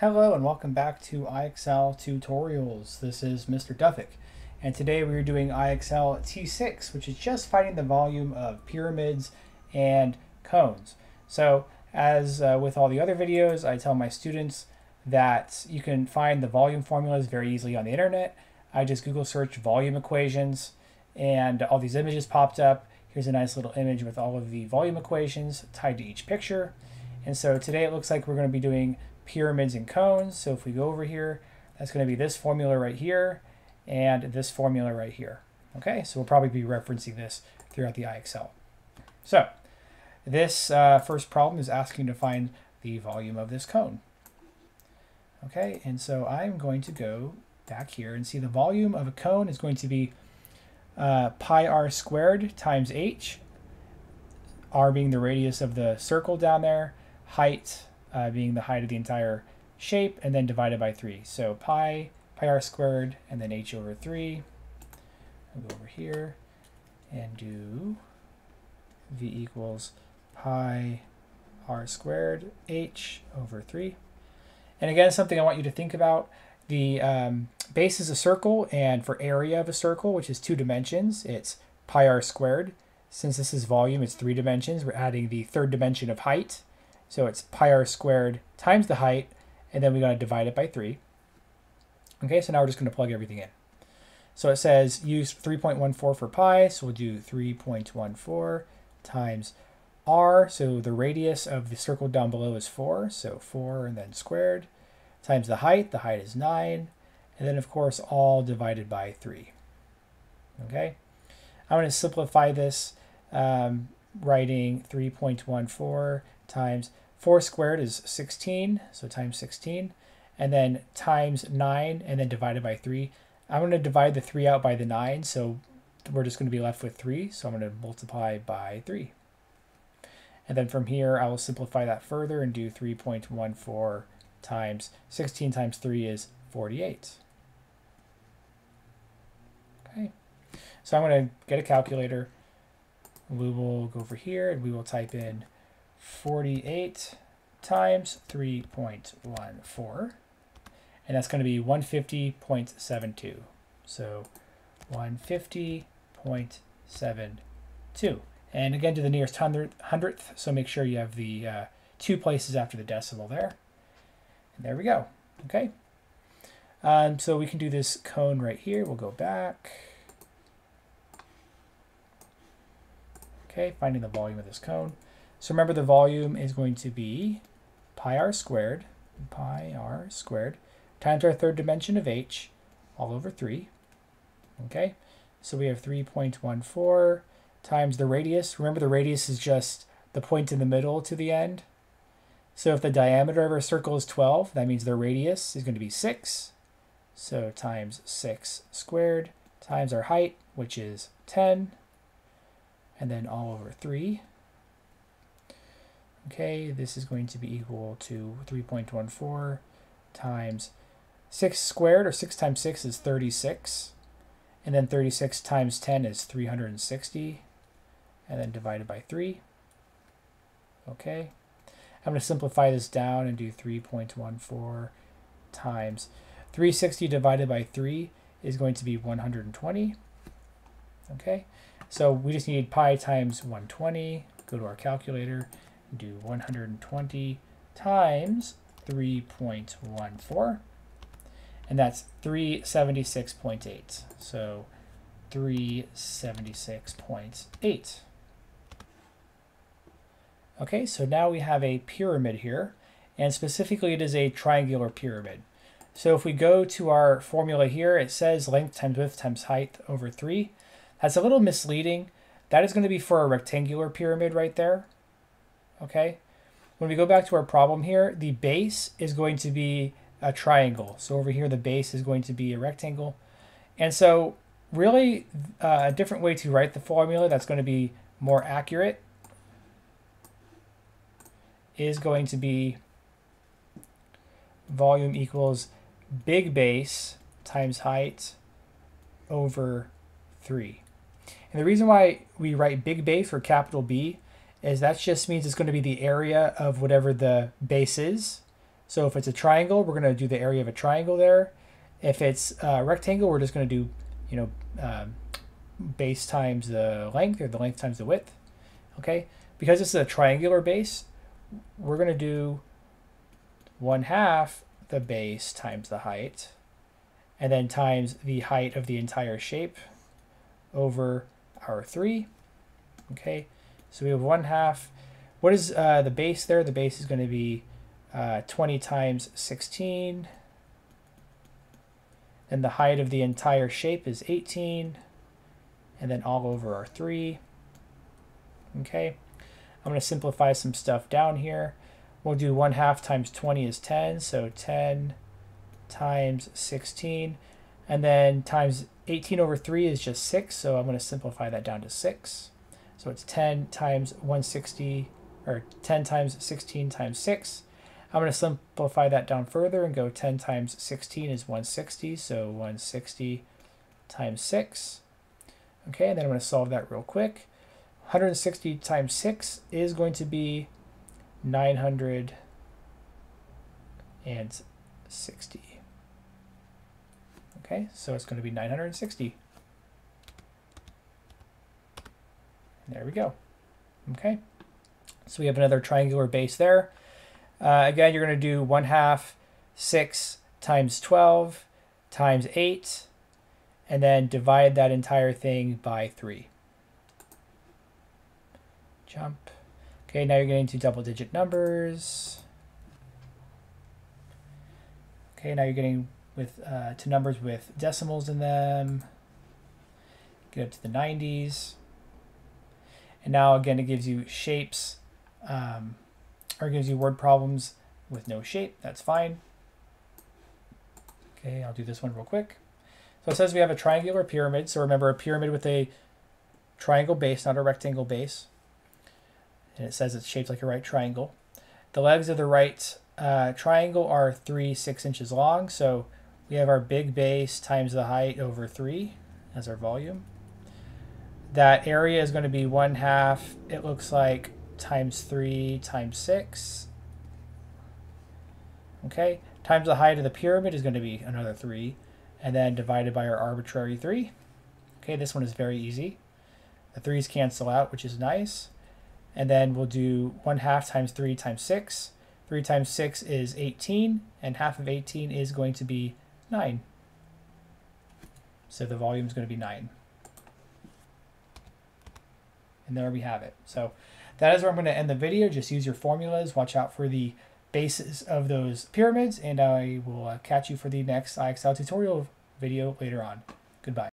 Hello and welcome back to IXL tutorials. This is Mr. Duffek and today we're doing IXL T6 which is just finding the volume of pyramids and cones. So as uh, with all the other videos I tell my students that you can find the volume formulas very easily on the internet. I just Google search volume equations and all these images popped up. Here's a nice little image with all of the volume equations tied to each picture. And so today it looks like we're going to be doing pyramids and cones. So if we go over here, that's going to be this formula right here and this formula right here. Okay, so we'll probably be referencing this throughout the IXL. So this uh, first problem is asking to find the volume of this cone. Okay, and so I'm going to go back here and see the volume of a cone is going to be uh, pi r squared times h, r being the radius of the circle down there, height uh, being the height of the entire shape, and then divided by 3. So pi, pi r squared, and then h over 3. I'll go over here and do v equals pi r squared h over 3. And again, something I want you to think about. The um, base is a circle, and for area of a circle, which is two dimensions, it's pi r squared. Since this is volume, it's three dimensions. We're adding the third dimension of height. So it's pi r squared times the height, and then we got to divide it by 3. Okay, so now we're just going to plug everything in. So it says use 3.14 for pi, so we'll do 3.14 times r, so the radius of the circle down below is 4, so 4 and then squared, times the height, the height is 9, and then of course all divided by 3. Okay, I'm going to simplify this, um, writing 3.14 times 4 squared is 16, so times 16, and then times 9, and then divided by 3. I'm going to divide the 3 out by the 9, so we're just going to be left with 3, so I'm going to multiply by 3. And then from here, I will simplify that further and do 3.14 times 16 times 3 is 48. Okay, so I'm going to get a calculator. We will go over here and we will type in 48 times 3.14 and that's going to be 150.72 so 150.72 and again to the nearest hundredth so make sure you have the uh, two places after the decimal there. And there we go okay? Um, so we can do this cone right here. We'll go back. Okay finding the volume of this cone so remember the volume is going to be pi r squared, pi r squared, times our third dimension of h, all over 3. Okay, so we have 3.14 times the radius. Remember the radius is just the point in the middle to the end. So if the diameter of our circle is 12, that means the radius is going to be 6. So times 6 squared times our height, which is 10, and then all over 3. Okay, this is going to be equal to 3.14 times 6 squared, or 6 times 6 is 36. And then 36 times 10 is 360. And then divided by 3. Okay. I'm going to simplify this down and do 3.14 times 360 divided by 3 is going to be 120. Okay, so we just need pi times 120. Go to our calculator do 120 times 3.14 and that's 376.8 so 376.8 okay so now we have a pyramid here. And specifically it is a triangular pyramid. So if we go to our formula here it says length times width times height over 3 that's a little misleading. That is going to be for a rectangular pyramid right there okay? When we go back to our problem here, the base is going to be a triangle. So over here, the base is going to be a rectangle. And so really uh, a different way to write the formula that's going to be more accurate is going to be volume equals big base times height over 3. And the reason why we write big base or capital B is that just means it's going to be the area of whatever the base is. So if it's a triangle, we're going to do the area of a triangle there. If it's a rectangle, we're just going to do, you know, um, base times the length or the length times the width. Okay, because this is a triangular base, we're going to do 1 half the base times the height, and then times the height of the entire shape over our 3. Okay, so we have 1 half. What is uh, the base there? The base is going to be uh, 20 times 16. And the height of the entire shape is 18. And then all over our 3. Okay. I'm going to simplify some stuff down here. We'll do 1 half times 20 is 10. So 10 times 16. And then times 18 over 3 is just 6. So I'm going to simplify that down to 6. So it's 10 times 160, or 10 times 16 times 6. I'm going to simplify that down further and go 10 times 16 is 160. So 160 times 6. Okay, and then I'm going to solve that real quick. 160 times 6 is going to be 960. Okay, so it's going to be 960. There we go. Okay, so we have another triangular base there. Uh, again, you're going to do 1 half 6 times 12 times 8, and then divide that entire thing by 3 jump. Okay, now you're getting to double digit numbers. Okay, now you're getting with uh, to numbers with decimals in them. Get up to the 90s. And now again, it gives you shapes, um, or gives you word problems with no shape. That's fine. Okay, I'll do this one real quick. So it says we have a triangular pyramid. So remember a pyramid with a triangle base, not a rectangle base and it says it's shaped like a right triangle. The legs of the right uh, triangle are 3 6 inches long, so we have our big base times the height over 3 as our volume. That area is going to be 1 half, it looks like, times 3 times 6. Okay, times the height of the pyramid is going to be another 3, and then divided by our arbitrary 3. Okay, this one is very easy. The 3's cancel out, which is nice. And then we'll do 1 half times 3 times 6. 3 times 6 is 18, and half of 18 is going to be 9. So the volume is going to be 9. And there we have it. So that is where I'm going to end the video. Just use your formulas. Watch out for the bases of those pyramids, and I will uh, catch you for the next IXL tutorial video later on. Goodbye.